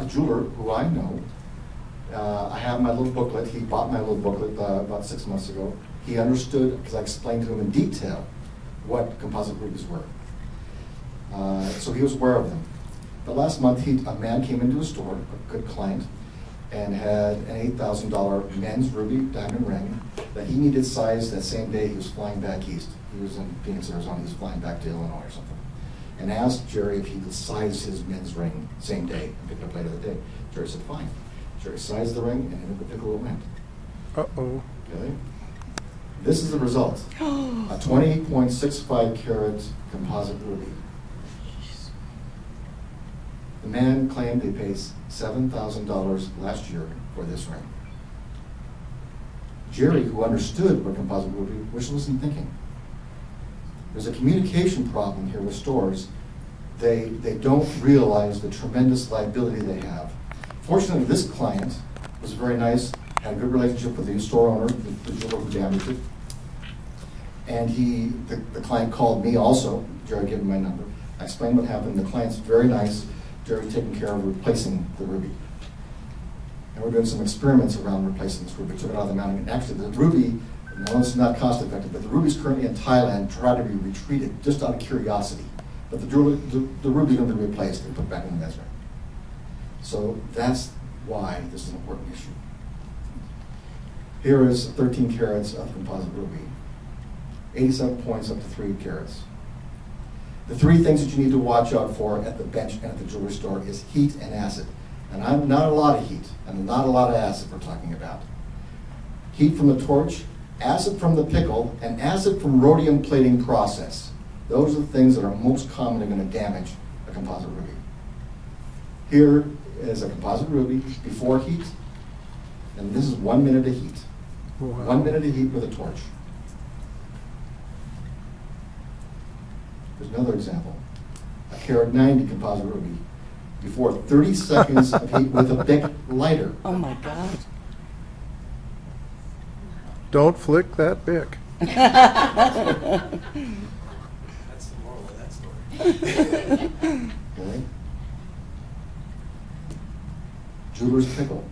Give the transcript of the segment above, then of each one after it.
a jeweler who I know. Uh, I have my little booklet. He bought my little booklet uh, about six months ago. He understood, because I explained to him in detail what composite rubies were. Uh, so he was aware of them. But last month, he, a man came into a store, a good client, and had an $8,000 men's ruby diamond ring that he needed sized that same day he was flying back east. He was in Phoenix, Arizona. He was flying back to Illinois or something. And asked Jerry if he could size his men's ring same day and pick it up later that day. Jerry said, fine. Jerry sized the ring and in the pickle it went. Uh-oh. Okay? This is the result. A 20.65 carat composite ruby. The man claimed he paid $7,000 last year for this ring. Jerry, who understood what composite ruby, was wasn't thinking. There's a communication problem here with stores. They, they don't realize the tremendous liability they have. Fortunately, this client was very nice, had a good relationship with the store owner, the the jeweler who damaged it. And he, the, the client called me also, Jerry gave him my number. I explained what happened, the client's very nice, Jerry taking care of replacing the ruby. And we're doing some experiments around replacing this ruby, took it out of the mounting. And actually, the ruby, no, this is not cost effective, but the ruby's currently in Thailand, trying to be retreated, just out of curiosity. But the, the, the ruby's gonna be replaced and put back in the Mesmer. So that's why this is an important issue. Here is 13 carats of composite ruby, 87 points up to 3 carats. The three things that you need to watch out for at the bench and at the jewelry store is heat and acid. And I'm not a lot of heat and not a lot of acid we're talking about. Heat from the torch, acid from the pickle, and acid from rhodium plating process. Those are the things that are most commonly going to damage a composite ruby. Here is a composite ruby before heat, and this is one minute of heat. Wow. One minute of heat with a torch. There's another example. A carat 90 composite ruby before 30 seconds of heat with a Bic lighter. Oh my God. Don't flick that bic. That's the moral of that story. Okay? Jeweler's pickle.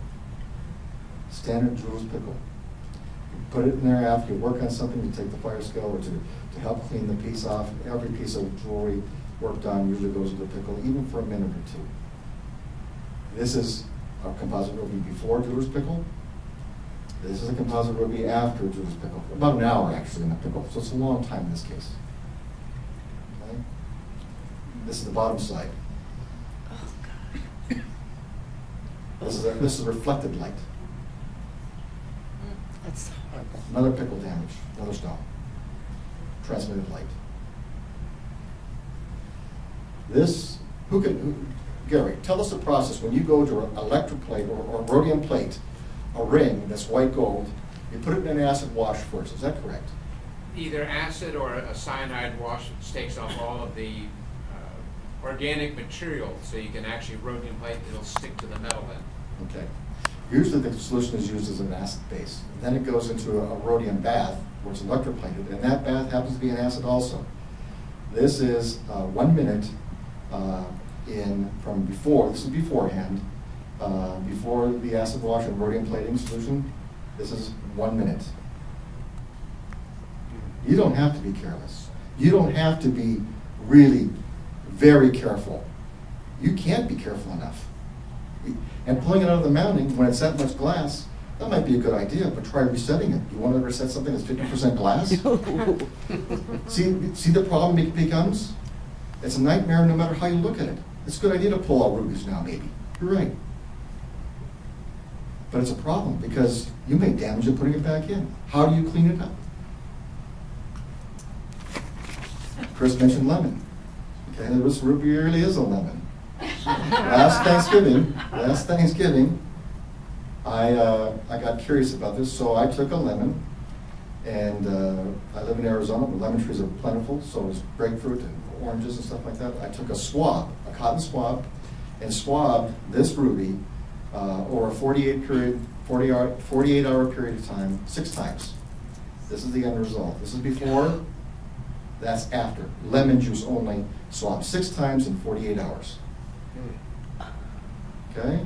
Standard jeweler's pickle. You Put it in there after you work on something, you take the fire scale or to, to help clean the piece off. Every piece of jewelry worked on usually goes into the pickle, even for a minute or two. This is a composite ruby before jeweler's pickle. This is a composite ruby after jeweler's pickle, about an hour actually in the pickle, so it's a long time in this case. Okay? This is the bottom side. Oh, God. This is, a- this is reflected light. Mm, that's horrible. Another pickle damage, another stone. Transmitted light. This, who can, who, Gary, tell us the process, when you go to an electroplate or, or rhodium plate, a ring that's white gold, you put it in an acid wash first, is that correct? Either acid or a cyanide wash takes off all of the uh, organic material, so you can actually rhodium plate, it'll stick to the metal then. Okay. Usually the solution is used as an acid base. And Then it goes into a rhodium bath, where it's electroplated, and that bath happens to be an acid also. This is uh, one minute uh, in, from before, this is beforehand, uh, before the acid wash and rhodium plating solution, this is one minute. You don't have to be careless. You don't have to be really very careful. You can't be careful enough. And pulling it out of the mounting, when it's that much glass, that might be a good idea, but try resetting it. You want to reset something that's fifty percent glass? See, see the problem it becomes? It's a nightmare no matter how you look at it. It's a good idea to pull out rubies now, maybe. You're right. But it's a problem because you may damage it putting it back in. How do you clean it up? Chris mentioned lemon. Okay, this ruby really is a lemon. last Thanksgiving, last Thanksgiving, I, uh, I got curious about this, so I took a lemon, and uh, I live in Arizona, where lemon trees are plentiful, so it's grapefruit and oranges and stuff like that. I took a swab, a cotton swab, and swabbed this ruby uh, over a 48 period, 40 hour, 48 hour period of time, six times. This is the end result. This is before, that's after. Lemon juice only, swab six times in 48 hours. Okay?